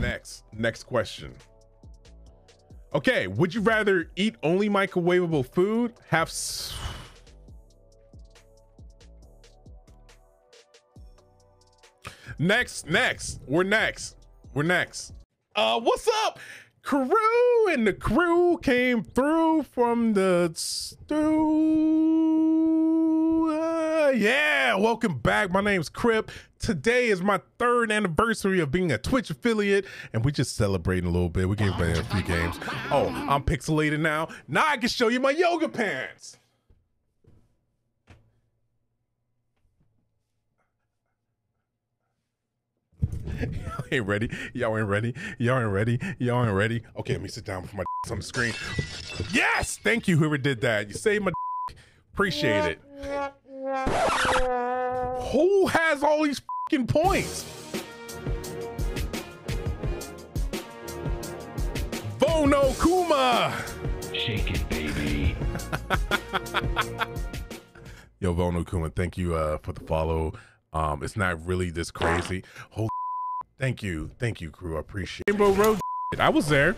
Next, next question. Okay, would you rather eat only microwavable food, have s- Next, next. We're next. We're next. Uh what's up? Crew and the crew came through from the stew. Uh, yeah, welcome back. My name's Crip. Today is my third anniversary of being a Twitch affiliate, and we just celebrating a little bit. We gave away a few games. Oh, I'm pixelated now. Now I can show you my yoga pants. Y'all ain't ready. Y'all ain't ready. Y'all ain't ready. Y'all ain't ready. Okay, let me sit down before my on the screen. Yes! Thank you, whoever did that. You saved my Appreciate it. Who has all these fucking points? Vono Kuma! Shake it, baby. Yo, Vono Kuma, thank you uh, for the follow. Um, it's not really this crazy. Holy thank you. Thank you, crew. I appreciate it. Rainbow Road. I was there.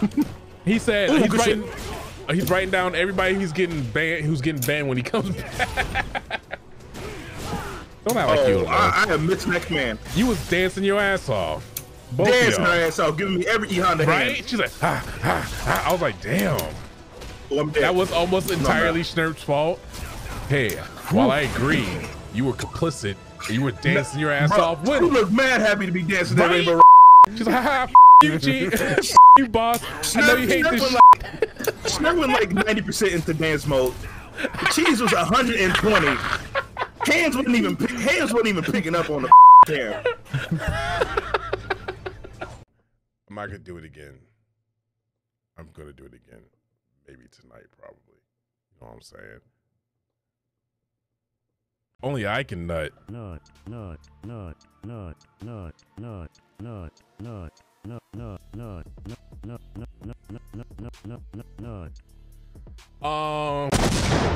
he said Ooh, he's good shit. He's writing down everybody who's getting banned who's getting banned when he comes back. Don't act like you Oh. I, I am Mitch McMahon. You was dancing your ass off. Both of Dancing her ass off, giving me every E Honda Right? hand. She's like, ha, ha, ah. I was like, damn. Oh, That was almost entirely man. Schnurp's fault. Hey, while I agree, you were complicit. You were dancing your ass Bro, off with you look mad happy to be dancing that Right? rainbow. She's like, ha, f- you, G. F- you, boss. I know you hate Snurp this went shit. like, went like 90% into dance mode. The cheese was 120. Hands wasn't even pick, hands wasn't even picking up on the camera. I'm not gonna do it again. I'm gonna do it again. Maybe tonight, probably. You know what I'm saying? Only I can nut. nut, nut, nut, nut, nut, nut, nut, nut, nut, nut, nut, nut, no, no, no. Um.